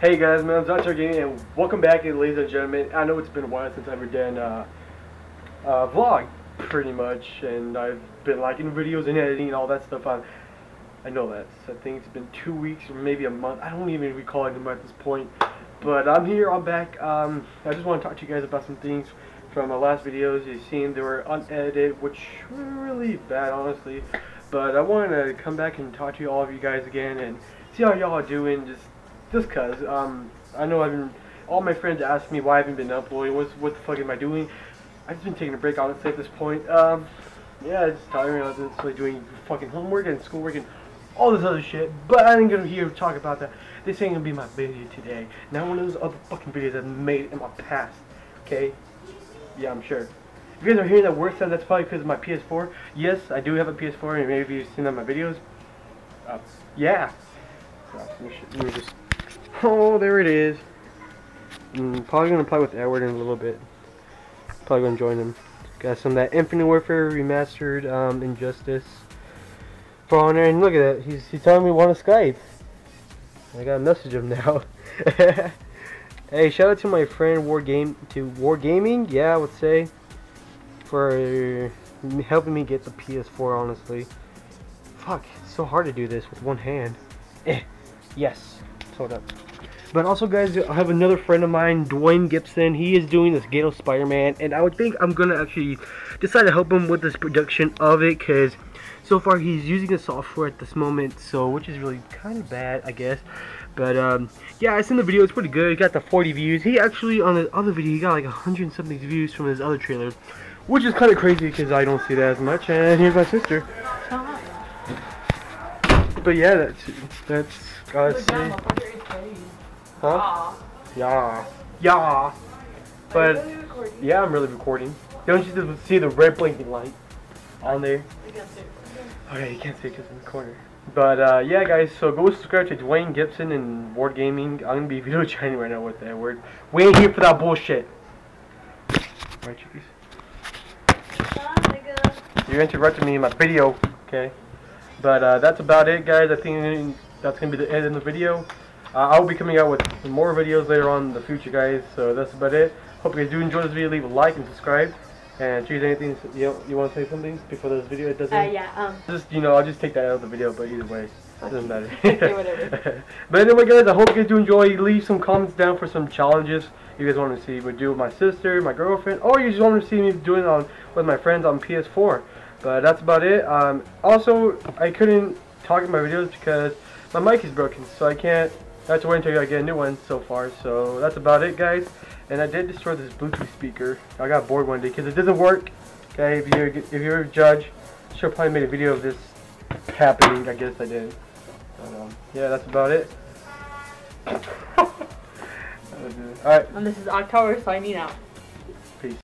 Hey guys, my name's Dr. Gaming and welcome back ladies and gentlemen. I know it's been a while since I've ever done uh, a vlog, pretty much, and I've been liking videos and editing and all that stuff. I, I know that. I think it's been two weeks or maybe a month. I don't even recall anymore at this point. But I'm here, I'm back. Um, I just want to talk to you guys about some things from my last videos. You've seen they were unedited, which were really bad, honestly. But I wanted to come back and talk to all of you guys again and see how y'all are doing. Just just cause um, I know I've been all my friends ask me why I haven't been uploading. What's what the fuck am I doing? I've just been taking a break honestly at this point. Um, yeah, it's tiring. I was just doing fucking homework and schoolwork and all this other shit. But I ain't gonna here talk about that. This ain't gonna be my video today. Not one of those other fucking videos I've made in my past. Okay? Yeah, I'm sure. If you guys are hearing that word sound, that's probably because of my PS4. Yes, I do have a PS4, and maybe you've seen that in my videos. Uh, yeah. let me just Oh, there it is. Mm, probably gonna play with Edward in a little bit. Probably gonna join him. Got some that Infinite Warfare remastered um, Injustice for on there, and look at that. He's he's telling me want to Skype. I gotta message him now. hey, shout out to my friend War Game to War Gaming. Yeah, I would say for helping me get the PS4. Honestly, fuck, it's so hard to do this with one hand. Eh, yes. Hold up. But also, guys, I have another friend of mine, Dwayne Gibson. He is doing this Gato Spider-Man, and I would think I'm gonna actually decide to help him with this production of it, cause so far he's using the software at this moment, so which is really kind of bad, I guess. But um, yeah, I seen the video. It's pretty good. He got the 40 views. He actually on the other video he got like 100 something views from his other trailer, which is kind of crazy because I don't see that as much. And here's my sister. But yeah, that's that's say. Huh? Yeah. Yeah. But yeah, I'm really recording. Don't you see the red blinking light on there? Okay, you can't see it because in the corner. But uh, yeah, guys, so go subscribe to Dwayne Gibson and Ward Gaming. I'm gonna be video chatting right now with that word. We ain't here for that bullshit. Alright, chickies. You're interrupting me in my video, okay? But uh, that's about it, guys. I think that's gonna be the end of the video. Uh, I'll be coming out with more videos later on in the future, guys. So that's about it. Hope you guys do enjoy this video. Leave a like and subscribe. And choose anything you you want to say something before this video it doesn't. Uh, yeah. Um. Just you know, I'll just take that out of the video. But either way, it doesn't matter. okay, whatever. but anyway, guys, I hope you guys do enjoy. Leave some comments down for some challenges you guys want to see me do with my sister, my girlfriend, or you just want to see me doing on with my friends on PS4. But that's about it. Um, also, I couldn't talk in my videos because my mic is broken, so I can't I have to wait until I get a new one so far. So that's about it, guys. And I did destroy this Bluetooth speaker. I got bored one day because it doesn't work. Okay, if you're if you're a judge, should probably made a video of this happening. I guess I did. Um, yeah, that's about it. Alright. And this is Octtower signing out.